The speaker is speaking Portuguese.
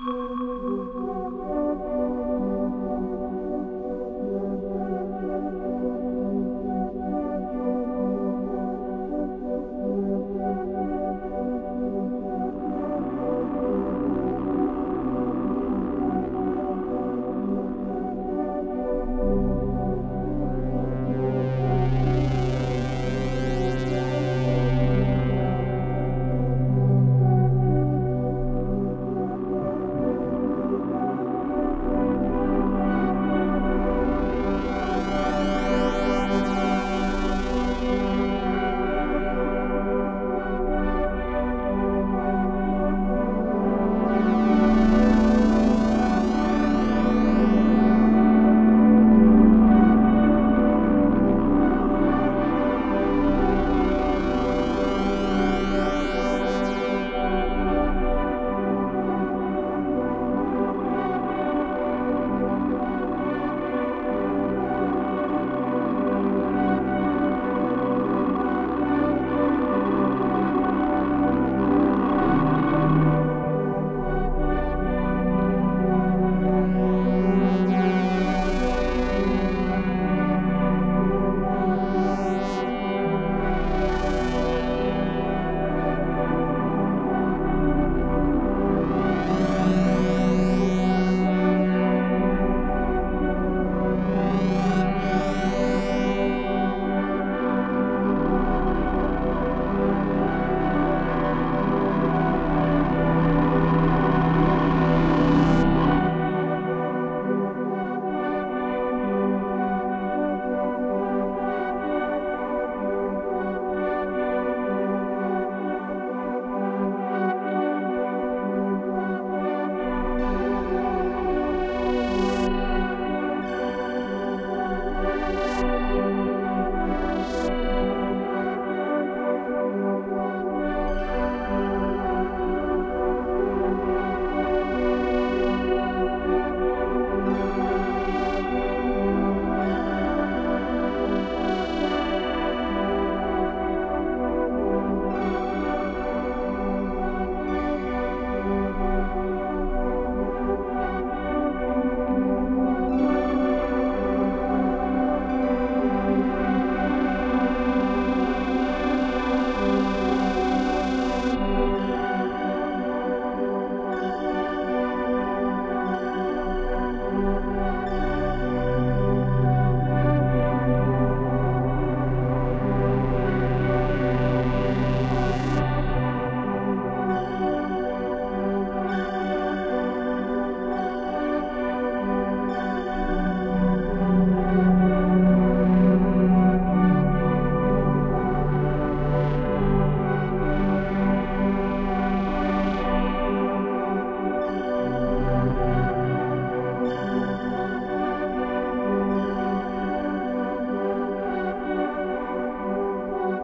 Música